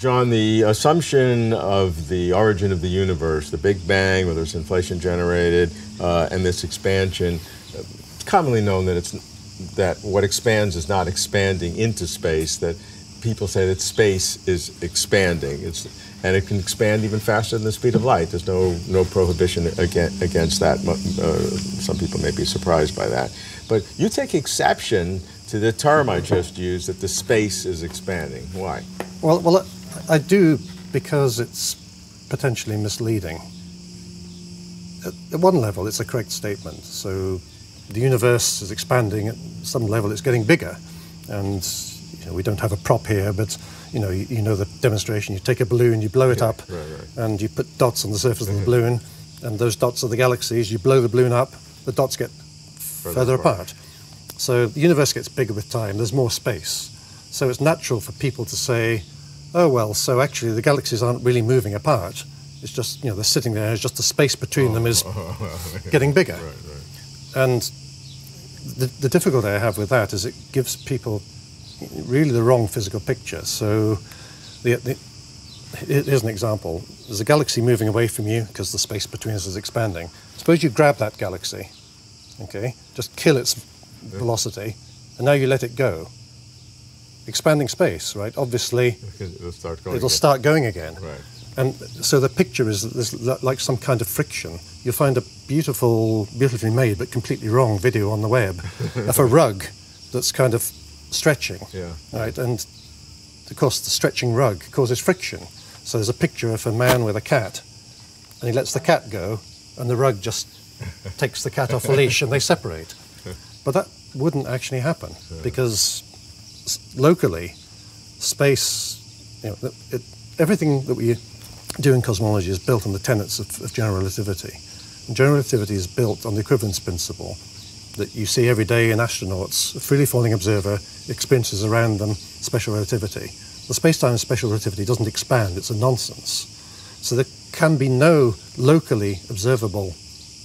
John, the assumption of the origin of the universe, the Big Bang, whether it's inflation generated, uh, and this expansion, it's commonly known that it's that what expands is not expanding into space. That people say that space is expanding. It's and it can expand even faster than the speed of light. There's no no prohibition against against that. Uh, some people may be surprised by that, but you take exception to the term I just used that the space is expanding. Why? Well, well, I do because it's potentially misleading. At one level, it's a correct statement. So the universe is expanding. At some level, it's getting bigger, and you know, we don't have a prop here, but you know, you, you, know the demonstration. You take a balloon, you blow it up, right, right. and you put dots on the surface of the mm-hmm. balloon, and those dots are the galaxies. You blow the balloon up, the dots get further, further apart. So the universe gets bigger with time. There's more space. So it's natural for people to say, oh well, so actually the galaxies aren't really moving apart. It's just you know they're sitting there. It's just the space between them is getting bigger. Right, right. And the, the difficulty I have with that is it gives people really the wrong physical picture. So, the, the, here's an example. There's a galaxy moving away from you because the space between us is expanding. Suppose you grab that galaxy, okay, just kill its velocity, and now you let it go. Expanding space, right? Obviously, it'll start going it'll again. Start going again. Right. And so the picture is that there's like some kind of friction. You'll find a beautiful, beautifully made but completely wrong video on the web of a rug that's kind of stretching. Yeah. Right, and of course the stretching rug causes friction. So there's a picture of a man with a cat, and he lets the cat go, and the rug just takes the cat off the leash, and they separate. But that wouldn't actually happen because locally, space, you know, it, everything that we do in cosmology is built on the tenets of, of general relativity. And general relativity is built on the equivalence principle that you see every day in astronauts. A freely falling observer experiences around them special relativity. The space-time of special relativity doesn't expand, it's a nonsense. So there can be no locally observable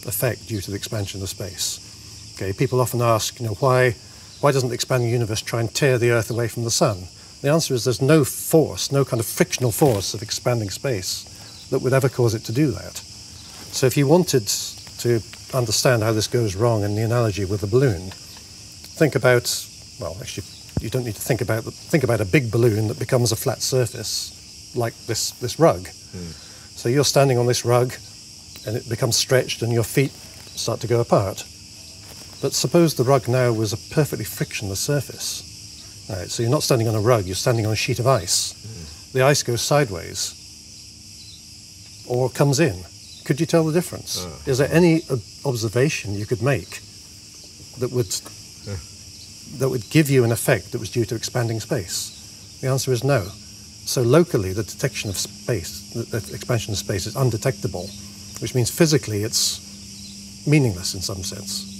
effect due to the expansion of space. Okay, people often ask, you know, why, why doesn't the expanding universe try and tear the Earth away from the sun? The answer is there's no force, no kind of frictional force of expanding space that would ever cause it to do that. So if you wanted to understand how this goes wrong in the analogy with the balloon, think about, well, actually, you don't need to think about, think about a big balloon that becomes a flat surface like this, this rug. Mm. So you're standing on this rug and it becomes stretched and your feet start to go apart. But suppose the rug now was a perfectly frictionless surface. Right, so you're not standing on a rug, you're standing on a sheet of ice. Mm. The ice goes sideways or comes in. Could you tell the difference? Uh, Is there any observation you could make that would that would give you an effect that was due to expanding space? The answer is no. So locally, the detection of space, the expansion of space, is undetectable, which means physically it's meaningless in some sense.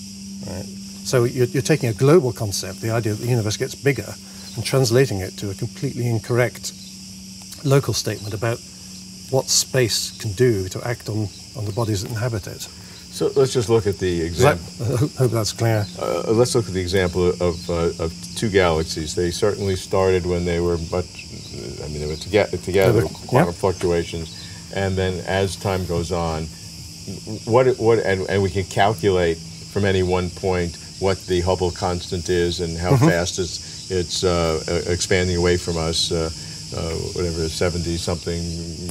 Right? So you're, you're taking a global concept, the idea that the universe gets bigger, and translating it to a completely incorrect local statement about what space can do to act on, on the bodies that inhabit it. So let's just look at the example. I hope that's clear. Uh, let's look at the example of, uh, of two galaxies. They certainly started when they were much, I mean, they were together, together quantum yep. fluctuations, and then as time goes on, what, what, and, and we can calculate from any one point what the Hubble constant is and how mm-hmm. fast it's, it's uh, expanding away from us. Uh, uh, whatever, 70 something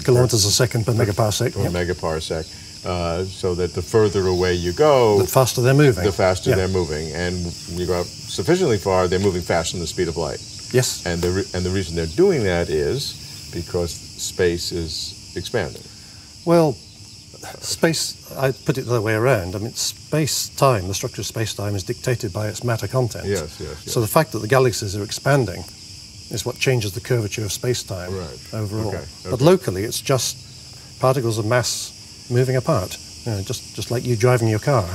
kilometers a second per megaparsec. Per yep. megaparsec. Uh, so that the further away you go, the faster they're moving. The faster yeah. they're moving, and you go out sufficiently far, they're moving faster than the speed of light. Yes. And the re- and the reason they're doing that is because space is expanding. Well, space. I put it the other way around. I mean, space time, the structure of space time, is dictated by its matter content. Yes, yes. yes. So the fact that the galaxies are expanding is what changes the curvature of space-time right. overall. Okay. Okay. But locally, it's just particles of mass moving apart. You know, just just like you driving your car.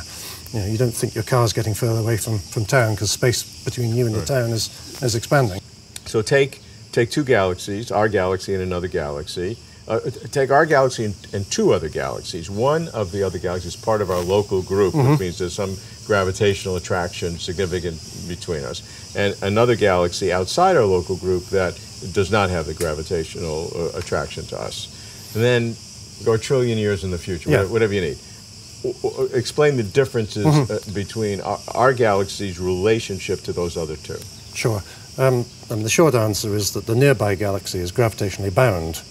You know, you don't think your car is getting further away from, from town because space between you and right. the town is, is expanding. So take take two galaxies, our galaxy and another galaxy. Uh, take our galaxy and, and, two other galaxies. One of the other galaxies is part of our local group, mm-hmm. which means there's some gravitational attraction significant between us, and another galaxy outside our local group that does not have the gravitational uh, attraction to us. And then go a trillion years in the future, yeah. whatever you need. Explain the differences mm-hmm. uh, between our, our, galaxy's relationship to those other two. Sure. Um, and the short answer is that the nearby galaxy is gravitationally bound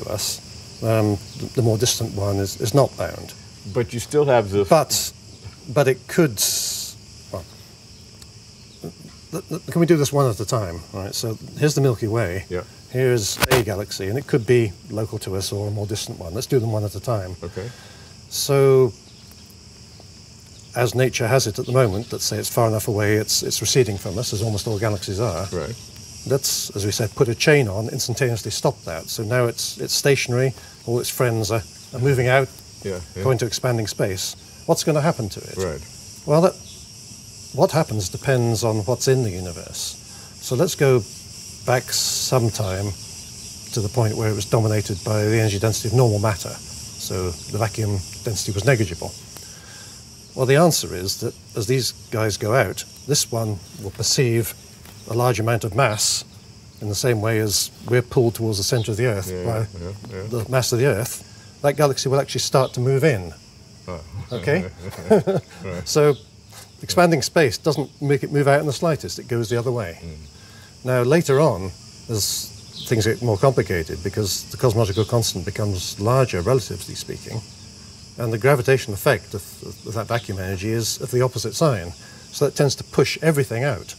to us. Um, the, more distant one is, is not bound. But you still have the. But, but it could. Well, can we do this one at a time? All right. So here's the Milky Way. Yeah. Here's a galaxy, and it could be local to us or a more distant one. Let's do them one at a time. Okay. So, as nature has it at the moment, let's say it's far enough away, it's, it's receding from us, as almost all galaxies are. Right. Let's, as we said, put a chain on, instantaneously stop that. So now it's, it's stationary, all its friends are, are moving out, yeah, yeah. going to expanding space. What's going to happen to it? Right. Well, that, what happens depends on what's in the universe. So let's go back sometime to the point where it was dominated by the energy density of normal matter. So the vacuum density was negligible. Well, the answer is that as these guys go out, this one will perceive a large amount of mass in the same way as we're pulled towards the center of the Earth yeah, by yeah, yeah. the mass of the Earth. That galaxy will actually start to move in. Oh. Okay? so expanding space doesn't make it move out in the slightest, it goes the other way. Mm. Now, later on, as things get more complicated because the cosmological constant becomes larger, relatively speaking, and the gravitational effect of, of, that vacuum energy is of the opposite sign. So that tends to push everything out.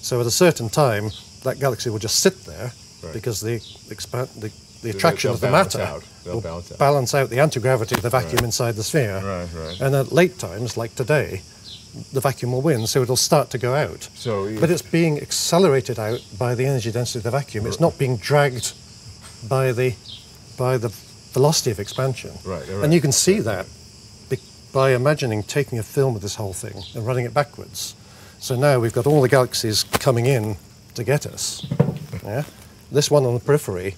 So at a certain time, that galaxy will just sit there right. because the, expand, the, the attraction of the matter out. will balance out. balance out the anti-gravity of the vacuum right. inside the sphere. Right, right. And at late times, like today, the vacuum will win, so it'll start to go out. So, but it's being accelerated out by the energy density of the vacuum. It's not being dragged by the by the velocity of expansion. Right. right and you can see that by imagining taking a film of this whole thing and running it backwards. So now we've got all the galaxies coming in to get us. Yeah. This one on the periphery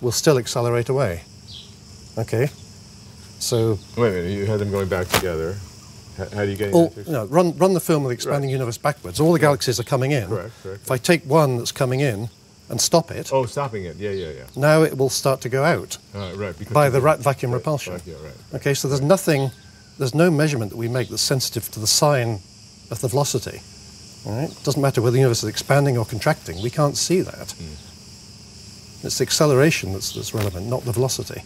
will still accelerate away. Okay. So. Wait a minute. You had them going back together. How do you get all, know, run, run the film of the expanding right. universe backwards. All the galaxies are coming in. Correct, correct. If I take one that's coming in and stop it. Oh, stopping it. Yeah, yeah, yeah. Now it will start to go out. Uh, right. By the vacuum right, repulsion. Right, yeah, right, Okay, so there's nothing, there's no measurement that we make that's sensitive to the sign of the velocity. Right? It doesn't matter whether the universe is expanding or contracting. We can't see that. Mm. It's the acceleration that's, that's relevant, not the velocity.